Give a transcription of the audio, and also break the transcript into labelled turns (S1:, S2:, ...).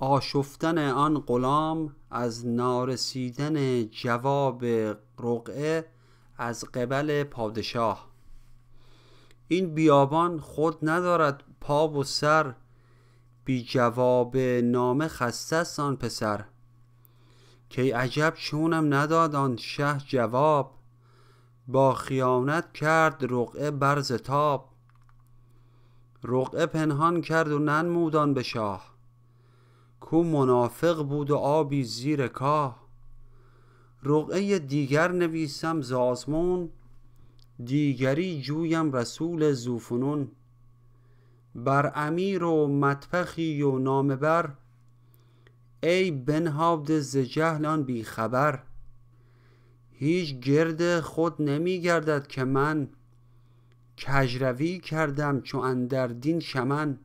S1: آشفتن آن غلام از نارسیدن جواب رقعه از قبل پادشاه. این بیابان خود ندارد پا و سر بی جواب نامه خسته آن پسر. کی عجب چونم نداد آن شه جواب با خیانت کرد رقعه برز تاب. رقعه پنهان کرد و ننمود به شاه. کو منافق بود و آبی زیر کاه. رقعه دیگر نویسم زازمون دیگری جویم رسول زوفنون بر امیر و مطبخی و نامه بر ای بنهاده ز جهل آن بی خبر. هیچ گرد خود نمی گردد که من کژروی کردم چو اندر دین شمن